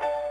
you